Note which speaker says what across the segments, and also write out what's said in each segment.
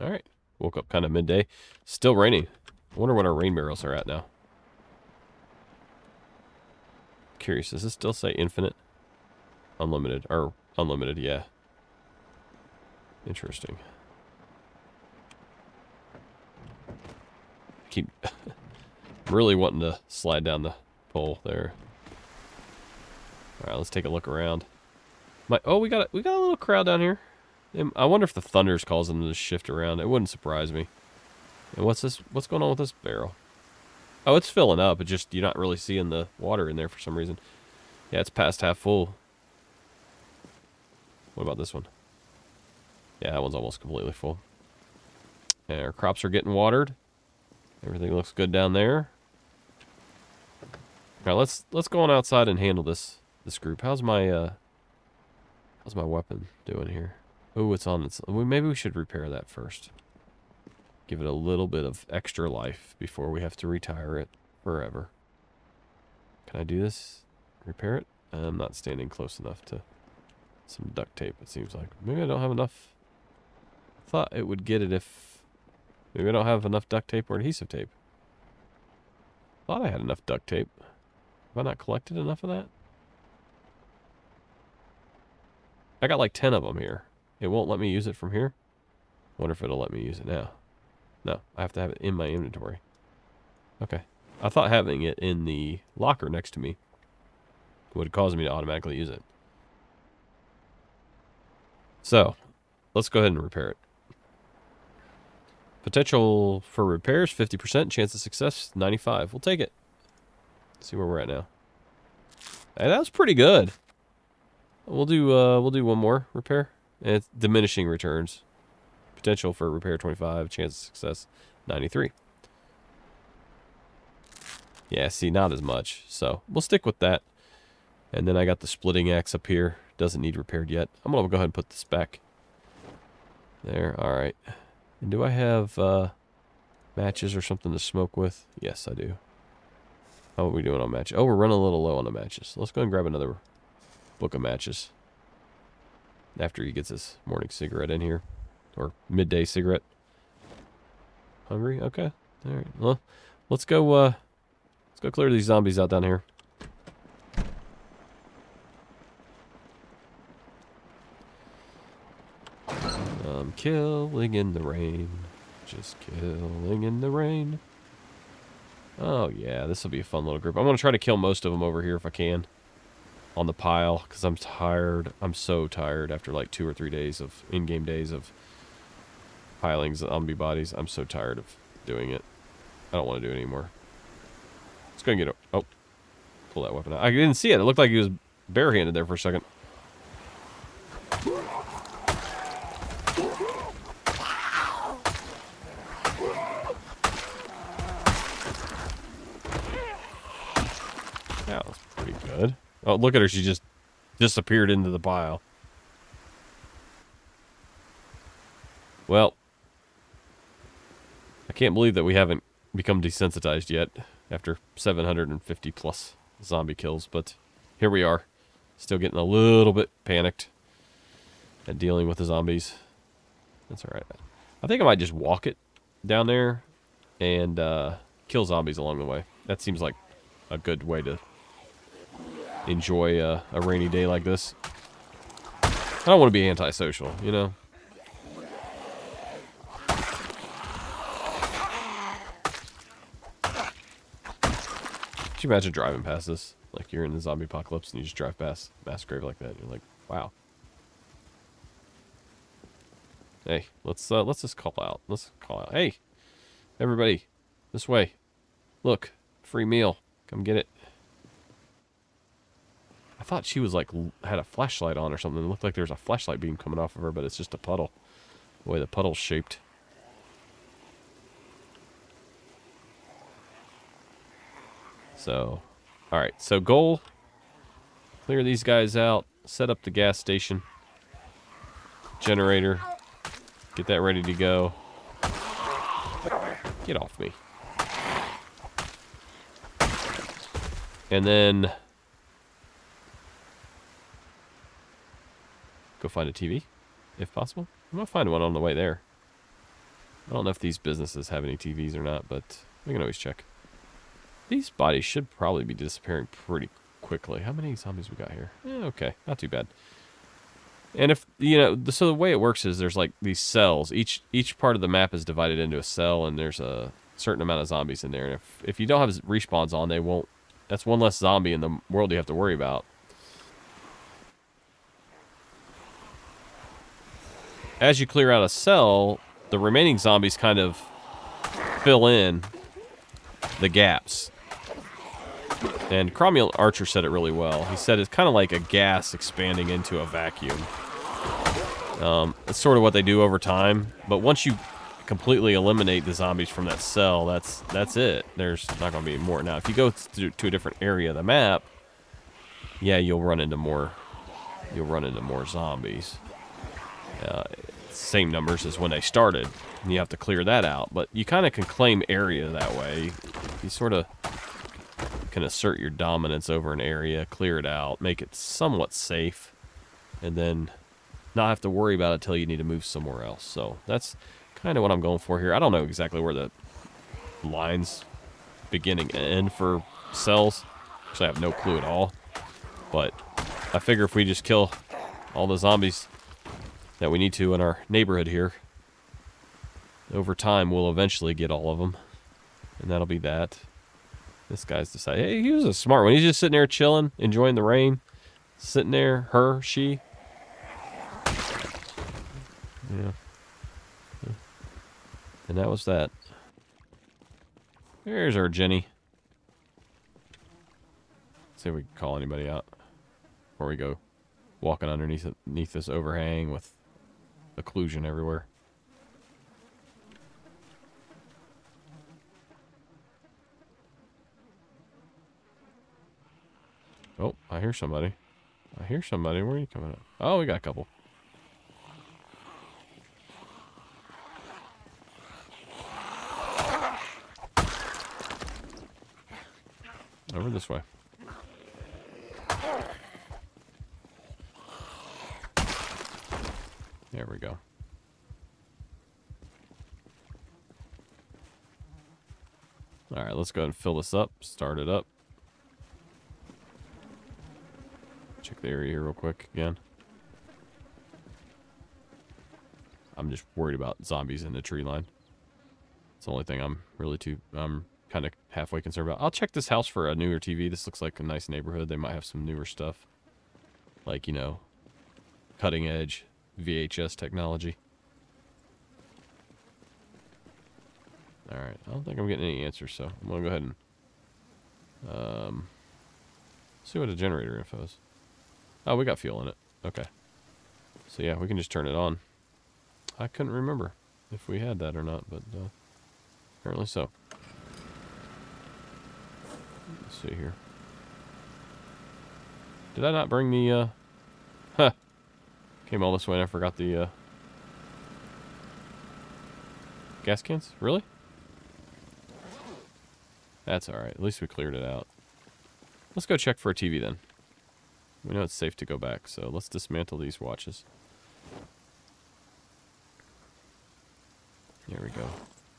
Speaker 1: All right. Woke up kind of midday. Still raining. I wonder what our rain barrels are at now. Curious, does this still say infinite? Unlimited. Or unlimited, yeah. Interesting. Keep really wanting to slide down the pole there. All right, let's take a look around. My oh, we got a, we got a little crowd down here. I wonder if the thunder's causing them to shift around. It wouldn't surprise me. And what's this? What's going on with this barrel? Oh, it's filling up. It just you're not really seeing the water in there for some reason. Yeah, it's past half full. What about this one? Yeah, that one's almost completely full. And our crops are getting watered. Everything looks good down there. Now let's let's go on outside and handle this this group. How's my uh how's my weapon doing here? Oh, it's on its maybe we should repair that first. Give it a little bit of extra life before we have to retire it forever. Can I do this? Repair it? I'm not standing close enough to some duct tape, it seems like. Maybe I don't have enough. Thought it would get it if... Maybe I don't have enough duct tape or adhesive tape. Thought I had enough duct tape. Have I not collected enough of that? I got like 10 of them here. It won't let me use it from here. wonder if it'll let me use it now. No, I have to have it in my inventory. Okay. I thought having it in the locker next to me would cause me to automatically use it. So, let's go ahead and repair it. Potential for repairs, 50%. Chance of success, 95. We'll take it. Let's see where we're at now. Hey, that was pretty good. We'll do uh, we'll do one more repair. It's diminishing returns. Potential for repair 25, chance of success 93. Yeah, see, not as much. So we'll stick with that. And then I got the splitting axe up here. Doesn't need repaired yet. I'm going to go ahead and put this back. There, all right. And do I have uh, matches or something to smoke with? Yes, I do. How are we doing on matches? Oh, we're running a little low on the matches. Let's go and grab another book of matches. After he gets his morning cigarette in here. Or midday cigarette. Hungry? Okay. All right. Well, let's go, uh, let's go clear these zombies out down here. I'm killing in the rain. Just killing in the rain. Oh, yeah. This will be a fun little group. I'm to try to kill most of them over here if I can. On the pile, because I'm tired. I'm so tired after like two or three days of in-game days of piling zombie bodies. I'm so tired of doing it. I don't want to do it anymore. Let's go and get. Oh. Pull that weapon out. I didn't see it. It looked like he was barehanded there for a second. That was pretty look at her. She just disappeared into the pile. Well, I can't believe that we haven't become desensitized yet after 750 plus zombie kills, but here we are. Still getting a little bit panicked and dealing with the zombies. That's alright. I think I might just walk it down there and uh, kill zombies along the way. That seems like a good way to enjoy uh, a rainy day like this. I don't want to be antisocial, you know? Could you imagine driving past this? Like you're in the zombie apocalypse and you just drive past mass grave like that. You're like, wow. Hey, let's uh, let's just call out. Let's call out. Hey, everybody, this way. Look, free meal. Come get it. Thought she was like had a flashlight on or something. It looked like there's a flashlight beam coming off of her, but it's just a puddle. The way the puddle's shaped. So, all right. So goal: clear these guys out. Set up the gas station. Generator. Get that ready to go. Get off me. And then go find a TV, if possible. I'm gonna find one on the way there. I don't know if these businesses have any TVs or not, but we can always check. These bodies should probably be disappearing pretty quickly. How many zombies we got here? Eh, okay, not too bad. And if you know, the, so the way it works is there's like these cells. Each each part of the map is divided into a cell, and there's a certain amount of zombies in there. And if if you don't have respawns on, they won't. That's one less zombie in the world you have to worry about. As you clear out a cell, the remaining zombies kind of fill in the gaps. And Cromulent Archer said it really well. He said it's kind of like a gas expanding into a vacuum. Um, it's sort of what they do over time. But once you completely eliminate the zombies from that cell, that's that's it. There's not going to be more. Now, if you go to, to a different area of the map, yeah, you'll run into more. You'll run into more zombies. Uh, same numbers as when they started. And you have to clear that out. But you kind of can claim area that way. You sort of can assert your dominance over an area, clear it out, make it somewhat safe, and then not have to worry about it until you need to move somewhere else. So that's kind of what I'm going for here. I don't know exactly where the lines beginning and end for cells. Actually, I have no clue at all. But I figure if we just kill all the zombies that we need to in our neighborhood here, over time we'll eventually get all of them. And that'll be that. This guy's decided, hey, he was a smart one. He's just sitting there chilling, enjoying the rain. Sitting there, her, she. Yeah. And that was that. There's our Jenny. Let's see if we can call anybody out. Before we go walking underneath underneath this overhang with occlusion everywhere. Oh, I hear somebody. I hear somebody. Where are you coming up? Oh, we got a couple. Over this way. There we go. All right, let's go ahead and fill this up, start it up. Check the area here real quick again. I'm just worried about zombies in the tree line. It's the only thing I'm really too, I'm kind of halfway concerned about. I'll check this house for a newer TV. This looks like a nice neighborhood. They might have some newer stuff. Like, you know, cutting edge VHS technology. Alright, I don't think I'm getting any answers, so I'm going to go ahead and um, see what the generator info is. Oh, we got fuel in it. Okay. So yeah, we can just turn it on. I couldn't remember if we had that or not, but uh, apparently so. Let's see here. Did I not bring the, uh... Huh. Came all this way and I forgot the, uh... Gas cans? Really? That's alright. At least we cleared it out. Let's go check for a TV then. We know it's safe to go back, so let's dismantle these watches. There we go.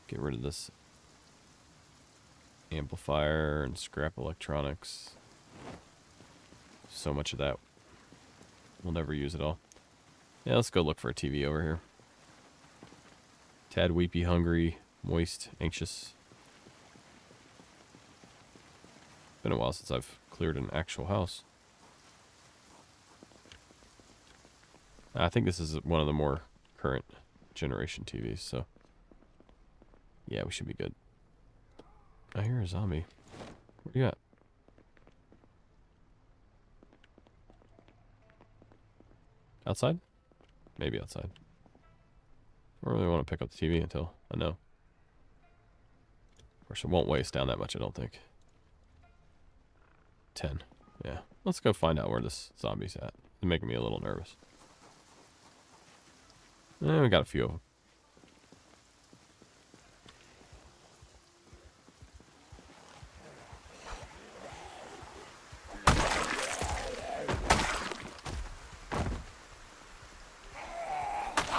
Speaker 1: Get rid of this amplifier and scrap electronics. So much of that. We'll never use it all. Yeah, let's go look for a TV over here. Tad weepy, hungry, moist, anxious. Been a while since I've cleared an actual house. I think this is one of the more current generation TVs, so yeah, we should be good. I hear a zombie. What do you got? Outside? Maybe outside. I don't really want to pick up the TV until I know. Of course, it won't waste down that much, I don't think. 10. Yeah. Let's go find out where this zombie's at. It's making me a little nervous. Eh, we got a few of them.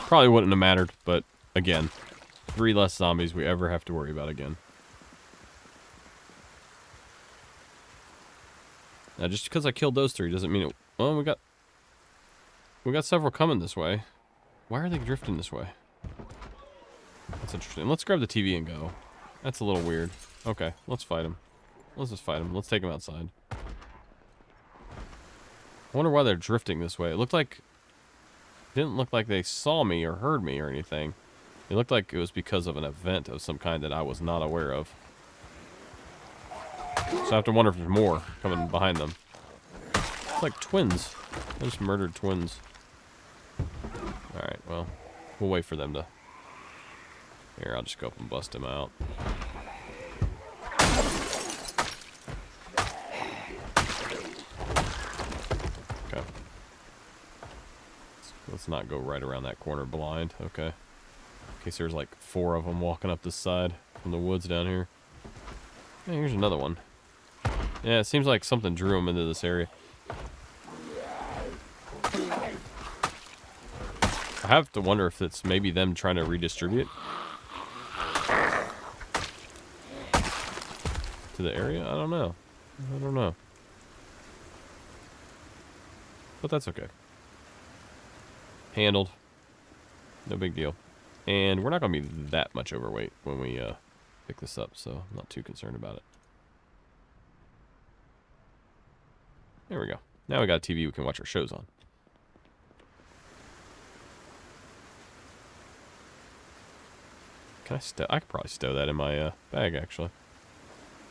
Speaker 1: Probably wouldn't have mattered, but again, three less zombies we ever have to worry about again. Now, just because I killed those three doesn't mean it... Well, we got... We got several coming this way. Why are they drifting this way? That's interesting. Let's grab the TV and go. That's a little weird. Okay, let's fight them. Let's just fight them. Let's take them outside. I wonder why they're drifting this way. It looked like... didn't look like they saw me or heard me or anything. It looked like it was because of an event of some kind that I was not aware of. So I have to wonder if there's more coming behind them. It's like twins. I just murdered twins. Alright, well, we'll wait for them to... Here, I'll just go up and bust him out. Not go right around that corner blind. Okay. In case there's like four of them walking up this side from the woods down here. Here's another one. Yeah, it seems like something drew them into this area. I have to wonder if it's maybe them trying to redistribute to the area. I don't know. I don't know. But that's okay. Handled. No big deal. And we're not going to be that much overweight when we uh, pick this up, so I'm not too concerned about it. There we go. Now we got a TV we can watch our shows on. Can I stow? I could probably stow that in my uh, bag, actually.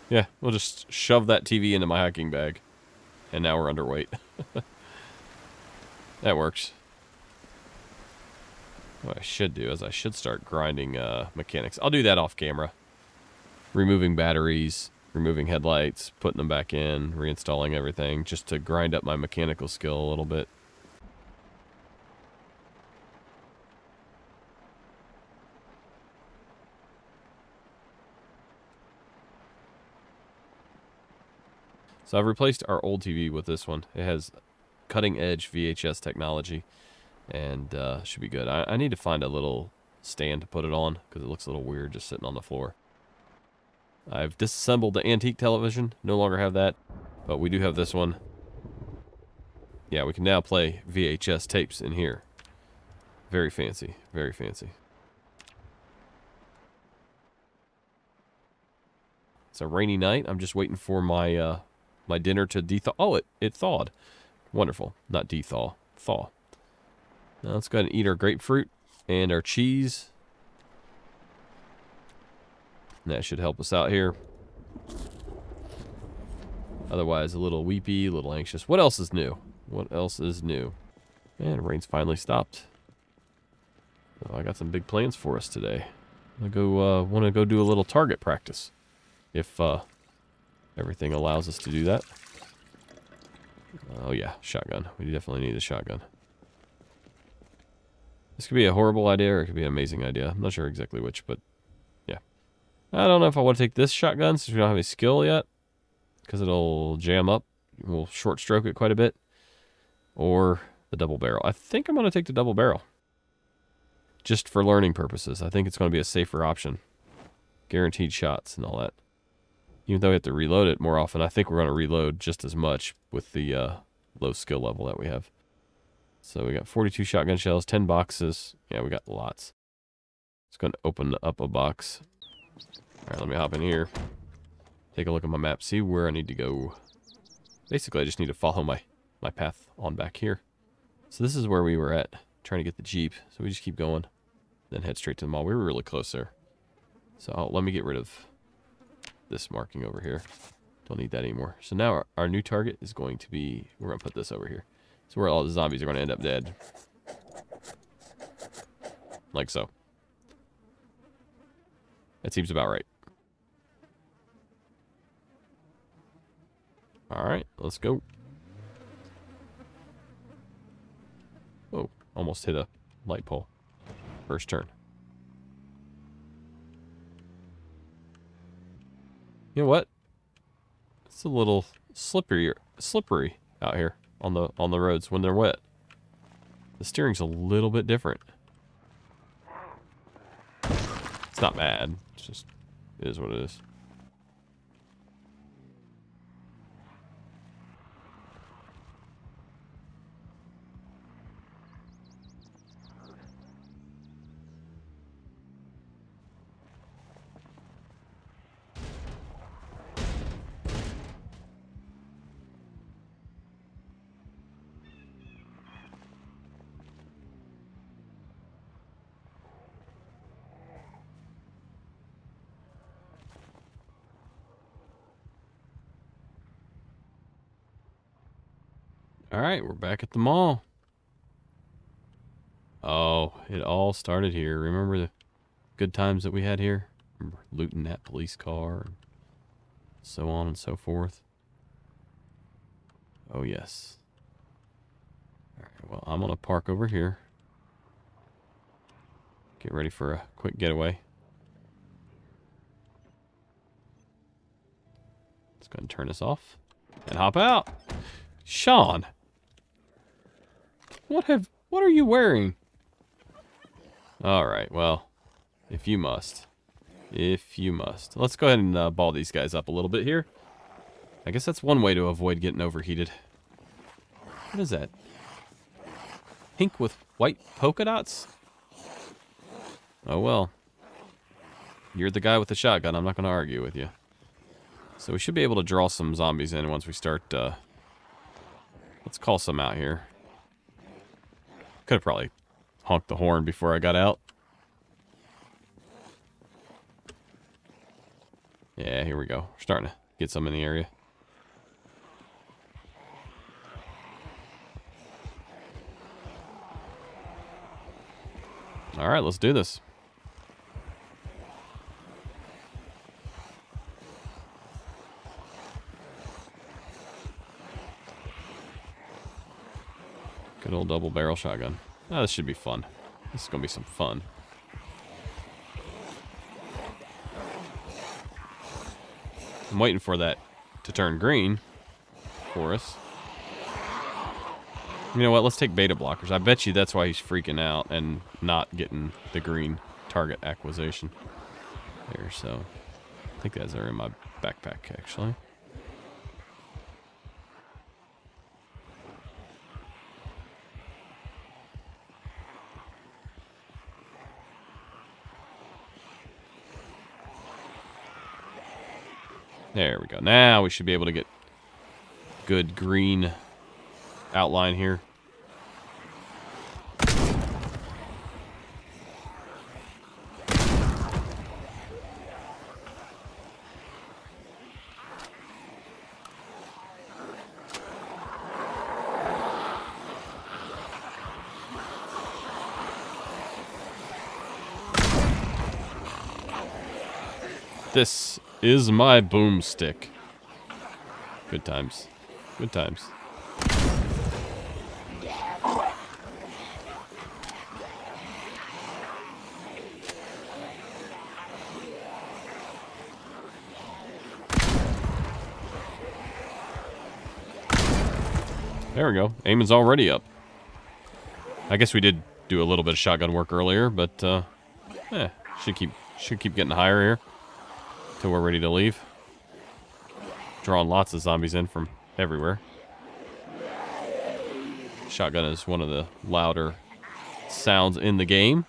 Speaker 1: Yeah, we'll just shove that TV into my hiking bag. And now we're underweight. that works. What I should do is I should start grinding uh, mechanics. I'll do that off camera. Removing batteries, removing headlights, putting them back in, reinstalling everything, just to grind up my mechanical skill a little bit. So I've replaced our old TV with this one. It has cutting edge VHS technology and uh, should be good. I, I need to find a little stand to put it on because it looks a little weird just sitting on the floor. I've disassembled the antique television. No longer have that, but we do have this one. Yeah, we can now play VHS tapes in here. Very fancy. Very fancy. It's a rainy night. I'm just waiting for my uh, my dinner to de-thaw. Oh, it, it thawed. Wonderful. Not de-thaw. Thaw. Now let's go ahead and eat our grapefruit and our cheese. that should help us out here. Otherwise, a little weepy, a little anxious. What else is new? What else is new? And rain's finally stopped. I got some big plans for us today. I go uh, want to go do a little target practice, if uh, everything allows us to do that. Oh yeah, shotgun. We definitely need a shotgun. This could be a horrible idea or it could be an amazing idea. I'm not sure exactly which, but yeah. I don't know if I want to take this shotgun since we don't have any skill yet. Because it'll jam up. We'll short stroke it quite a bit. Or the double barrel. I think I'm going to take the double barrel. Just for learning purposes. I think it's going to be a safer option. Guaranteed shots and all that even though we have to reload it more often, I think we're going to reload just as much with the uh, low skill level that we have. So we got 42 shotgun shells, 10 boxes. Yeah, we got lots. It's going to open up a box. All right, let me hop in here. Take a look at my map, see where I need to go. Basically, I just need to follow my, my path on back here. So this is where we were at, trying to get the Jeep. So we just keep going, then head straight to the mall. We were really close there. So I'll, let me get rid of this marking over here. Don't need that anymore. So now our, our new target is going to be, we're going to put this over here. So where all the zombies are going to end up dead. Like so. That seems about right. Alright, let's go. Oh, almost hit a light pole. First turn. You know what? It's a little slippery, slippery out here on the on the roads when they're wet. The steering's a little bit different. It's not bad. It's just, it is what it is. All right, we're back at the mall. Oh, it all started here. Remember the good times that we had here? Remember looting that police car and so on and so forth. Oh, yes. All right, well, I'm going to park over here. Get ready for a quick getaway. Let's go and turn this off and hop out. Sean! What have what are you wearing? All right, well, if you must. If you must. Let's go ahead and uh, ball these guys up a little bit here. I guess that's one way to avoid getting overheated. What is that? Pink with white polka dots? Oh well. You're the guy with the shotgun. I'm not going to argue with you. So we should be able to draw some zombies in once we start, uh... Let's call some out here. Could have probably honked the horn before I got out. Yeah, here we go. We're starting to get some in the area. All right, let's do this. Double barrel shotgun. Oh, this should be fun. This is going to be some fun. I'm waiting for that to turn green for us. You know what? Let's take beta blockers. I bet you that's why he's freaking out and not getting the green target acquisition. There, so I think that's are in my backpack actually. There we go. Now we should be able to get good green outline here. This is my boomstick. Good times. Good times. There we go. Is already up. I guess we did do a little bit of shotgun work earlier, but uh, eh, should keep should keep getting higher here till we're ready to leave. Drawing lots of zombies in from everywhere. Shotgun is one of the louder sounds in the game.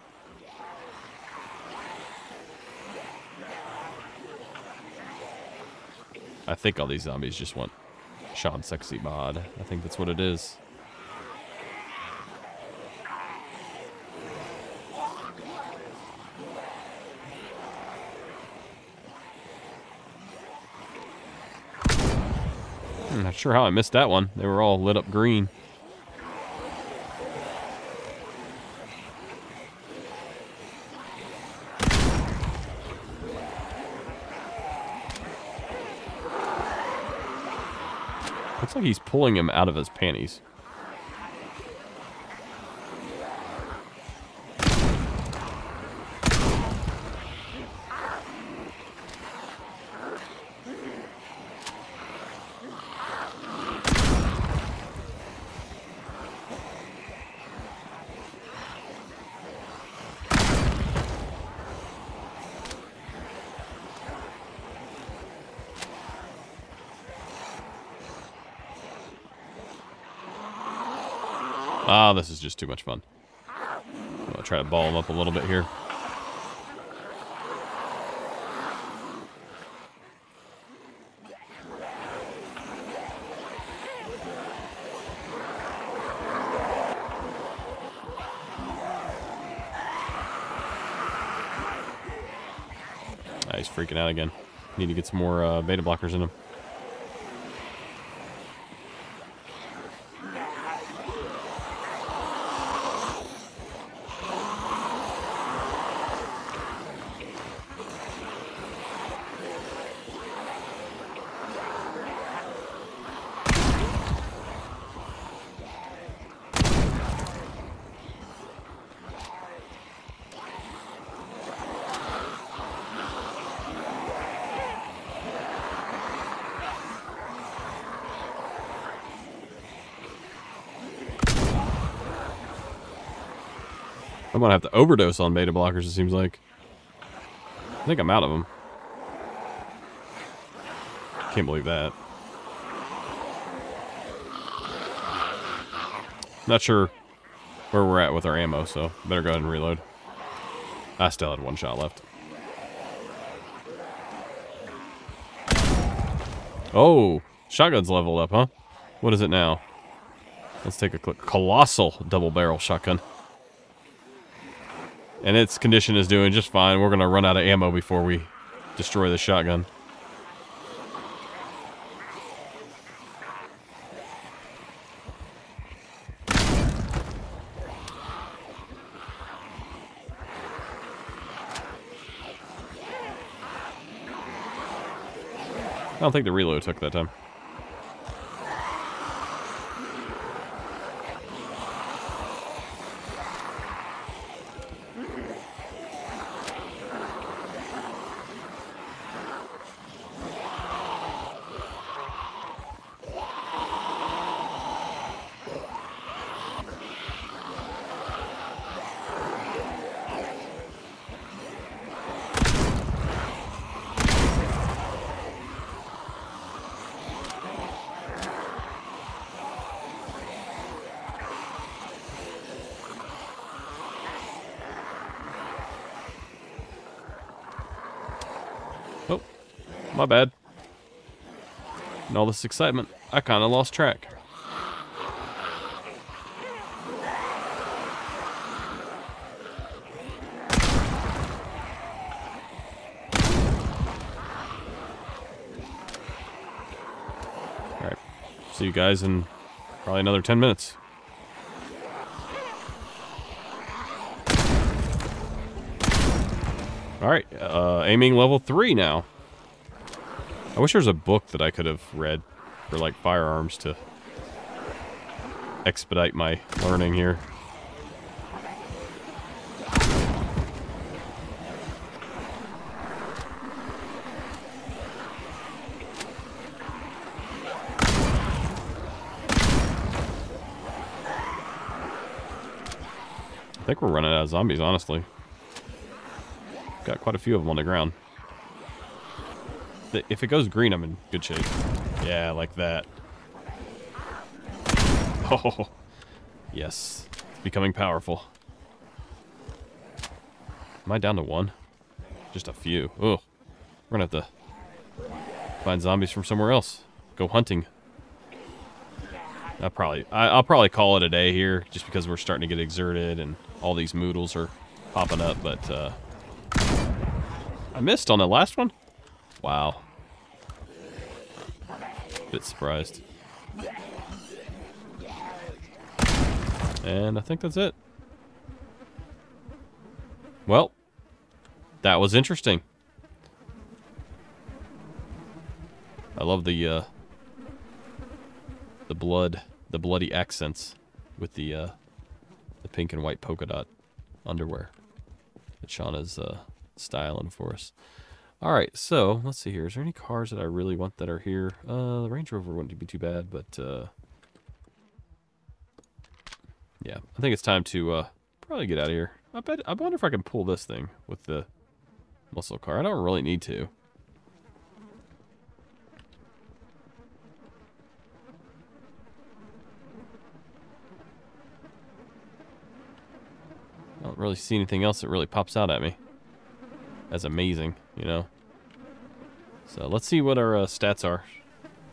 Speaker 1: I think all these zombies just want Sean Sexy Bod. I think that's what it is. I'm not sure how I missed that one. They were all lit up green. Looks like he's pulling him out of his panties. This is just too much fun. Gonna try to ball him up a little bit here. Ah, he's freaking out again. Need to get some more uh, beta blockers in him. I'm gonna have to overdose on beta blockers, it seems like. I think I'm out of them. Can't believe that. Not sure where we're at with our ammo, so better go ahead and reload. I still had one shot left. Oh, shotgun's leveled up, huh? What is it now? Let's take a click. Colossal double barrel shotgun. And its condition is doing just fine. We're going to run out of ammo before we destroy the shotgun. I don't think the reload took that time. This excitement, I kind of lost track. Alright, see you guys in probably another 10 minutes. Alright, uh, aiming level 3 now. I wish there was a book that I could have read for, like, firearms to expedite my learning here. I think we're running out of zombies, honestly. Got quite a few of them on the ground. If it goes green, I'm in good shape. Yeah, like that. Oh, yes. It's becoming powerful. Am I down to one? Just a few. Oh, we're gonna have to find zombies from somewhere else. Go hunting. I'll probably, I, will probably call it a day here, just because we're starting to get exerted and all these moodles are popping up. But uh, I missed on the last one. Wow. Bit surprised. And I think that's it. Well, that was interesting. I love the uh, the blood, the bloody accents with the uh, the pink and white polka dot underwear that Shauna's uh, styling for us. All right, so let's see here. Is there any cars that I really want that are here? Uh, the Range Rover wouldn't be too bad, but uh, yeah, I think it's time to uh, probably get out of here. I bet. I wonder if I can pull this thing with the muscle car. I don't really need to. I don't really see anything else that really pops out at me as amazing, you know. So let's see what our uh, stats are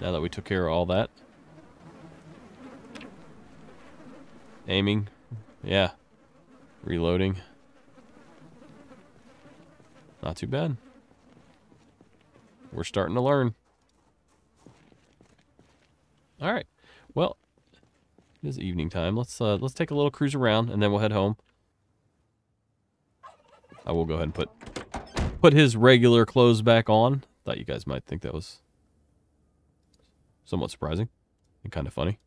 Speaker 1: now that we took care of all that. Aiming. Yeah. Reloading. Not too bad. We're starting to learn. All right. Well, it is evening time. Let's uh, let's take a little cruise around and then we'll head home. I will go ahead and put put his regular clothes back on. Thought you guys might think that was somewhat surprising and kind of funny.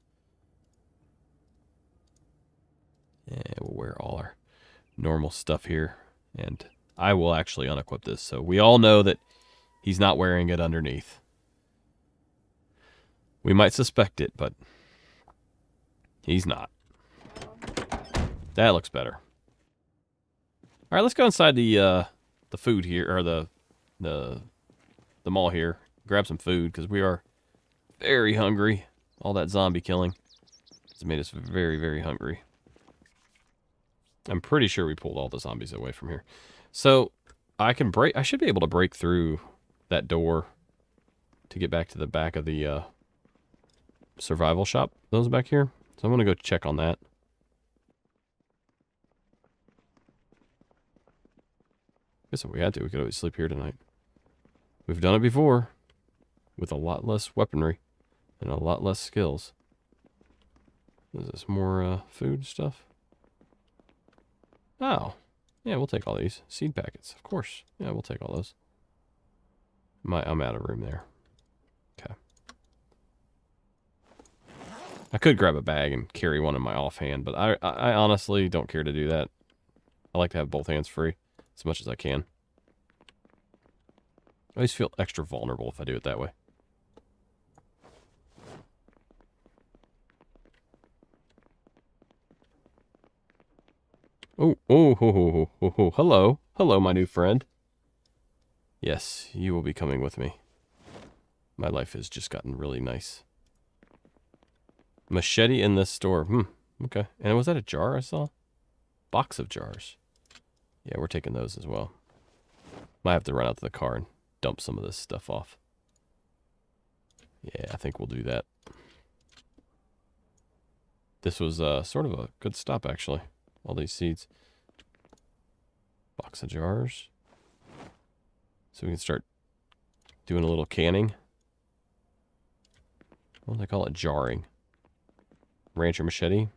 Speaker 1: Yeah, we'll wear all our normal stuff here. And I will actually unequip this. So we all know that he's not wearing it underneath. We might suspect it, but he's not. That looks better. All right, let's go inside the uh, the food here, or the the the mall here. Grab some food because we are very hungry. All that zombie killing has made us very, very hungry. I'm pretty sure we pulled all the zombies away from here. So I can break. I should be able to break through that door to get back to the back of the uh, survival shop. Those back here. So I'm gonna go check on that. Guess if we had to, we could always sleep here tonight. We've done it before with a lot less weaponry and a lot less skills. Is this more uh, food stuff? Oh, yeah, we'll take all these. Seed packets, of course. Yeah, we'll take all those. My, I'm out of room there. Okay. I could grab a bag and carry one in my offhand, but I, I honestly don't care to do that. I like to have both hands free as much as I can. I always feel extra vulnerable if I do it that way. Oh, oh, oh, oh, oh, oh, hello. Hello, my new friend. Yes, you will be coming with me. My life has just gotten really nice. Machete in this store. Hmm, okay. And was that a jar I saw? Box of jars. Yeah, we're taking those as well. Might have to run out to the car and dump some of this stuff off. Yeah, I think we'll do that. This was uh, sort of a good stop, actually all these seeds. Box of jars. So we can start doing a little canning. What do they call it? Jarring. Rancher machete.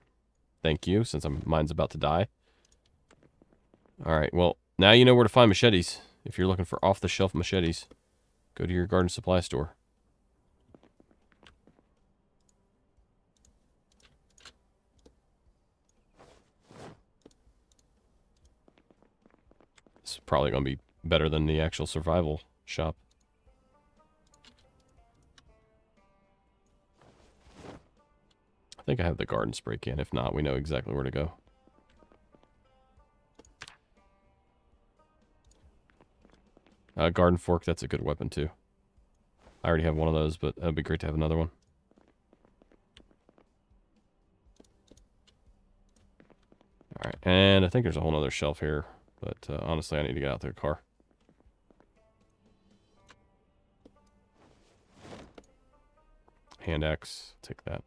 Speaker 1: Thank you, since I'm, mine's about to die. Alright, well, now you know where to find machetes. If you're looking for off-the-shelf machetes, go to your garden supply store. It's probably going to be better than the actual survival shop. I think I have the garden spray can. If not, we know exactly where to go. Uh, garden fork, that's a good weapon too. I already have one of those, but it'd be great to have another one. Alright, and I think there's a whole other shelf here. But uh, honestly, I need to get out to the car. Hand axe, take that.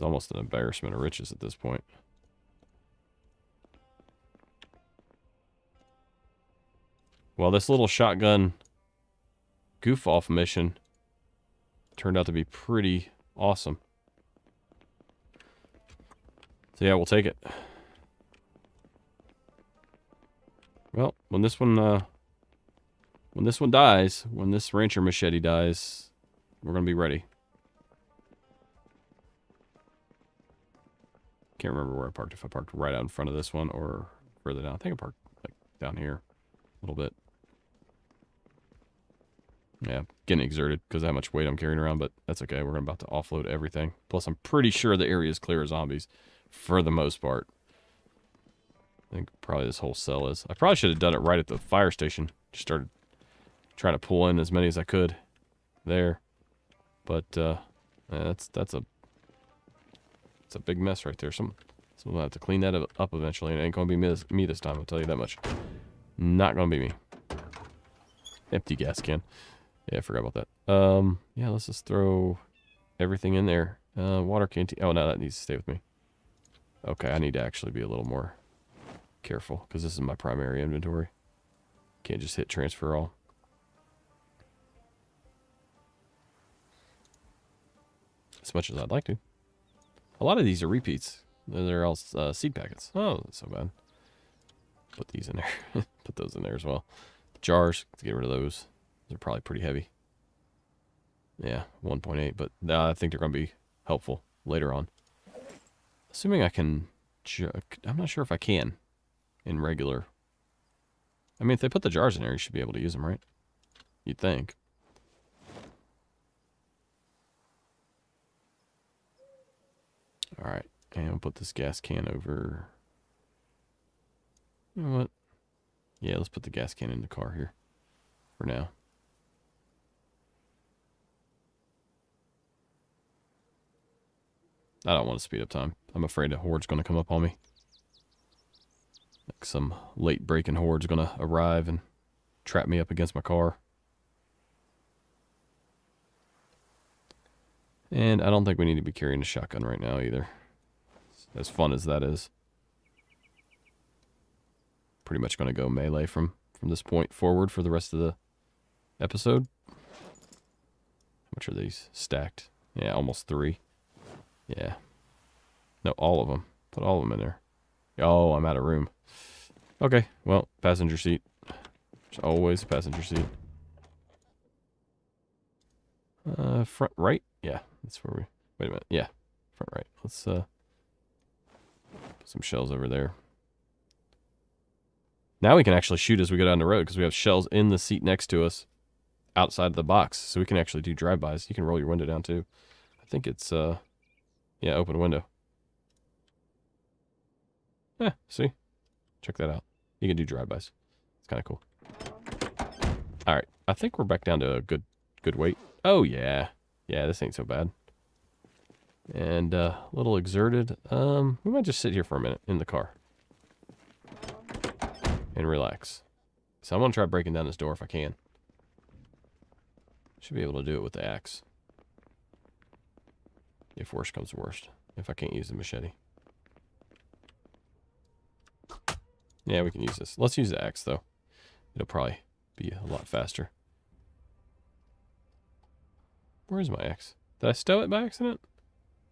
Speaker 1: Is almost an embarrassment of riches at this point. Well, this little shotgun goof off mission turned out to be pretty awesome. So yeah, we'll take it. Well, when this one, uh, when this one dies, when this rancher machete dies, we're gonna be ready. Can't remember where I parked. If I parked right out in front of this one or further down. I think I parked like down here a little bit. Yeah, getting exerted because of how much weight I'm carrying around, but that's okay. We're about to offload everything. Plus, I'm pretty sure the area is clear of zombies for the most part. I think probably this whole cell is. I probably should have done it right at the fire station. Just started trying to pull in as many as I could there. But uh, yeah, that's that's a it's a big mess right there. Some will have to clean that up eventually. And it ain't gonna be me this, me this time. I'll tell you that much. Not gonna be me. Empty gas can. Yeah, I forgot about that. Um, yeah, let's just throw everything in there. Uh, water canteen. Oh, no, that needs to stay with me. Okay, I need to actually be a little more careful because this is my primary inventory. Can't just hit transfer all. As much as I'd like to. A lot of these are repeats. They're all uh, seed packets. Oh, that's so bad. Put these in there. Put those in there as well. Jars, to get rid of those. They're probably pretty heavy. Yeah, 1.8, but I think they're going to be helpful later on. Assuming I can... I'm not sure if I can in regular. I mean, if they put the jars in there, you should be able to use them, right? You'd think. Alright, and we'll put this gas can over... You know what? Yeah, let's put the gas can in the car here for now. I don't want to speed up time. I'm afraid a horde's going to come up on me. Like some late breaking horde's going to arrive and trap me up against my car. And I don't think we need to be carrying a shotgun right now either. As fun as that is. Pretty much going to go melee from, from this point forward for the rest of the episode. How much are these stacked? Yeah, almost three. Yeah. No, all of them. Put all of them in there. Oh, I'm out of room. Okay, well, passenger seat. There's always a passenger seat. Uh, front right? Yeah, that's where we... Wait a minute. Yeah, front right. Let's, uh... Put some shells over there. Now we can actually shoot as we go down the road because we have shells in the seat next to us outside of the box. So we can actually do drive-bys. You can roll your window down too. I think it's, uh... Yeah, open window. Yeah, see? Check that out. You can do drive-bys. It's kind of cool. All right, I think we're back down to a good good weight. Oh, yeah. Yeah, this ain't so bad. And uh, a little exerted. Um, we might just sit here for a minute in the car. And relax. So I'm going to try breaking down this door if I can. Should be able to do it with the axe. If worst comes to worst. If I can't use the machete. Yeah, we can use this. Let's use the axe, though. It'll probably be a lot faster. Where is my axe? Did I stow it by accident?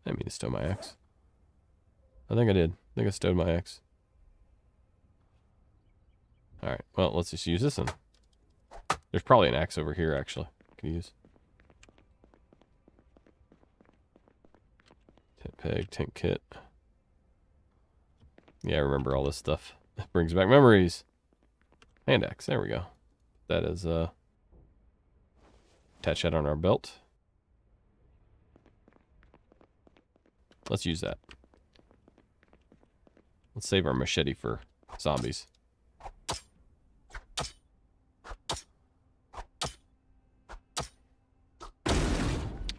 Speaker 1: I didn't mean to stow my axe. I think I did. I think I stowed my axe. Alright, well, let's just use this one. There's probably an axe over here, actually. Can use. Tent peg, tent kit. Yeah, I remember all this stuff. That brings back memories. Hand axe, there we go. That is, uh, attach that on our belt. Let's use that. Let's save our machete for zombies.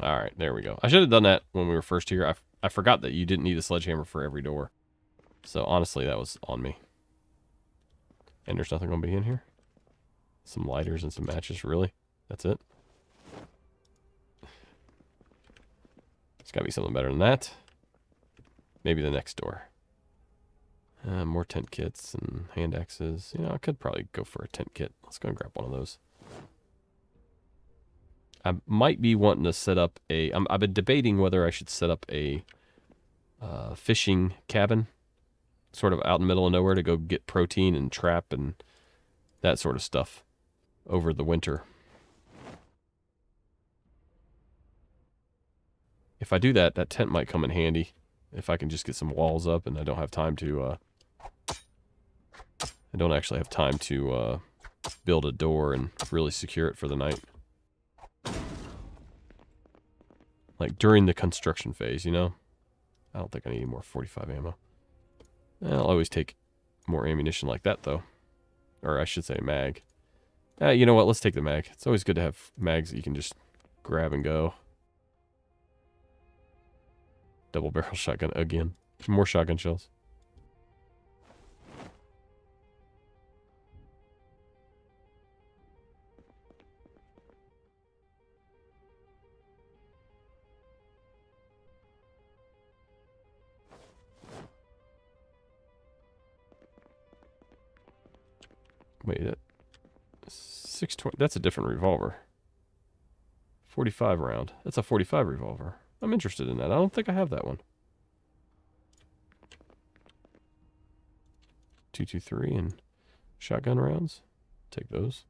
Speaker 1: Alright, there we go. I should have done that when we were first here. I, I forgot that you didn't need a sledgehammer for every door. So honestly, that was on me. And there's nothing going to be in here? Some lighters and some matches, really? That's it? It's got to be something better than that. Maybe the next door. Uh, more tent kits and hand axes. You know, I could probably go for a tent kit. Let's go and grab one of those. I might be wanting to set up a... i have been debating whether I should set up a uh, fishing cabin sort of out in the middle of nowhere to go get protein and trap and that sort of stuff over the winter. If I do that, that tent might come in handy. If I can just get some walls up and I don't have time to, uh, I don't actually have time to, uh, build a door and really secure it for the night. Like during the construction phase, you know? I don't think I need more 45 ammo. I'll always take more ammunition like that, though. Or I should say mag. Uh, you know what? Let's take the mag. It's always good to have mags that you can just grab and go. Double barrel shotgun again. More shotgun shells. Wait, that 620 that's a different revolver. 45 round. That's a 45 revolver. I'm interested in that. I don't think I have that one. 223 and shotgun rounds. Take those.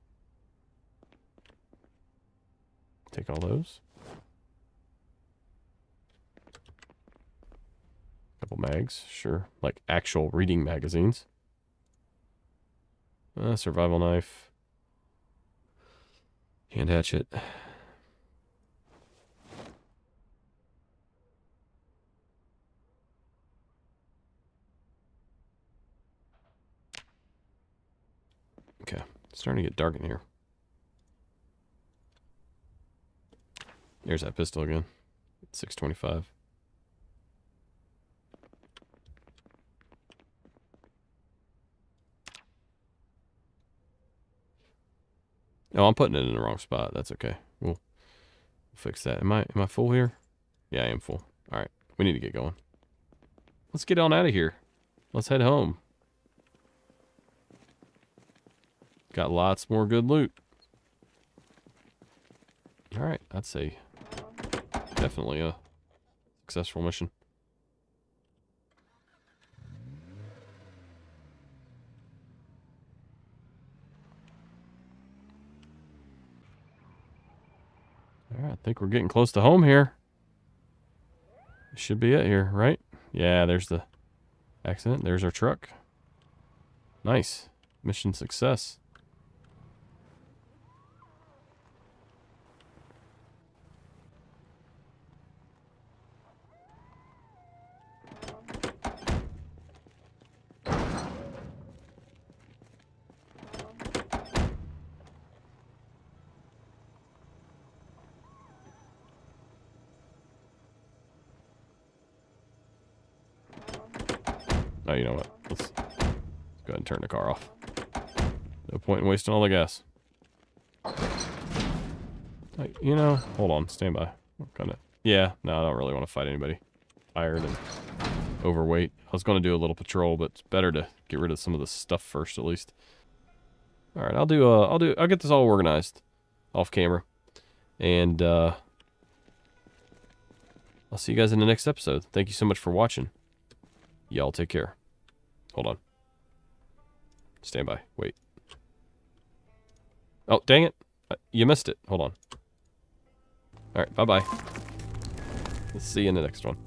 Speaker 1: Take all those. Couple mags, sure. Like actual reading magazines. Uh, survival knife. Hand hatchet. Okay, it's starting to get dark in here. There's that pistol again. 625. Oh, I'm putting it in the wrong spot. That's okay. We'll fix that. Am I am I full here? Yeah, I am full. All right. We need to get going. Let's get on out of here. Let's head home. Got lots more good loot. All right. I'd say definitely a successful mission. All right, I think we're getting close to home here. Should be it here, right? Yeah, there's the accident. There's our truck. Nice. Mission success. Oh, you know what? Let's, go ahead and turn the car off. No point in wasting all the gas. Like, you know, hold on, stand by. Kind of, yeah, no, I don't really want to fight anybody. Tired and overweight. I was going to do a little patrol, but it's better to get rid of some of the stuff first, at least. All right, I'll do. Uh, I'll do. I'll get this all organized, off camera, and uh, I'll see you guys in the next episode. Thank you so much for watching. Y'all take care. Hold on. Stand by. Wait. Oh, dang it. Uh, you missed it. Hold on. All right, bye-bye. See you in the next one.